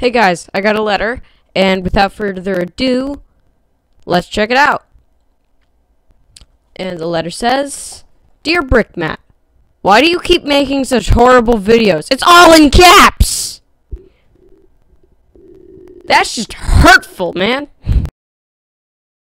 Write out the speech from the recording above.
Hey guys, I got a letter, and without further ado, let's check it out. And the letter says, Dear BrickMatt, why do you keep making such horrible videos? It's all in caps! That's just hurtful, man.